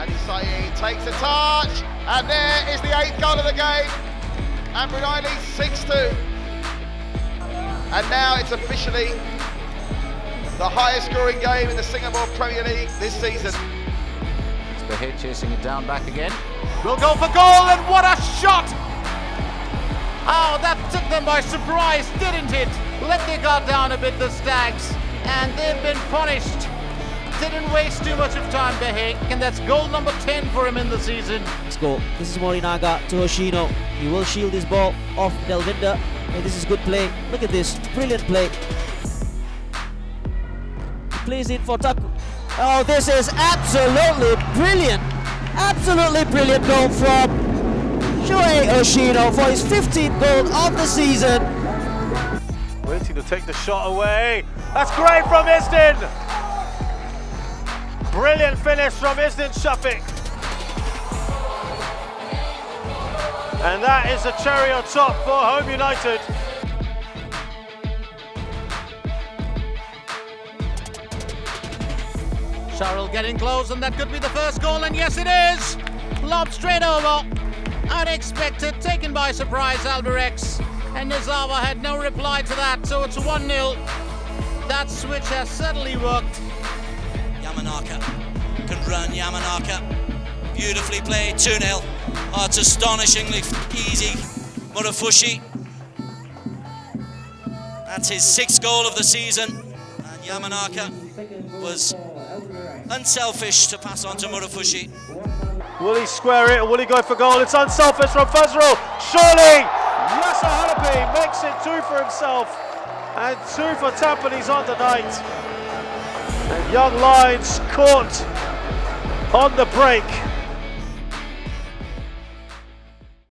Said takes a touch, and there is the eighth goal of the game. And Brunei 6-2. And now it's officially the highest scoring game in the Singapore Premier League this season. The Behe chasing it down back again. Will go for goal, and what a shot! Oh, that took them by surprise, didn't it? Let their guard down a bit, the Stags, and they've been punished. Didn't waste too much of time, Behe, and that's goal number 10 for him in the season. Let's go. This is Morinaga to Hoshino. He will shield his ball off Delvinda. And this is good play. Look at this. Brilliant play. He plays in for Taku. Oh, this is absolutely brilliant. Absolutely brilliant goal from Shuhei Hoshino for his 15th goal of the season. Waiting to take the shot away. That's great from Izzdin. Brilliant finish from Izzdin Shafiq. And that is a cherry on top for Home United. Shahril getting close, and that could be the first goal, and yes, it is! Lob straight over. Unexpected, taken by surprise, Albirex. And Nizawa had no reply to that, so it's 1 0. That switch has certainly worked. Yamanaka can run Yamanaka. Beautifully played, 2 0. Oh, it's astonishingly easy. Murofushi. That's his sixth goal of the season. And Yamanaka was unselfish to pass on to Murofushi. Will he square it or will he go for goal? It's unselfish from Fazrul. Surely Yasir makes it two for himself and two for Tampines on the night. And Young Lions caught on the break.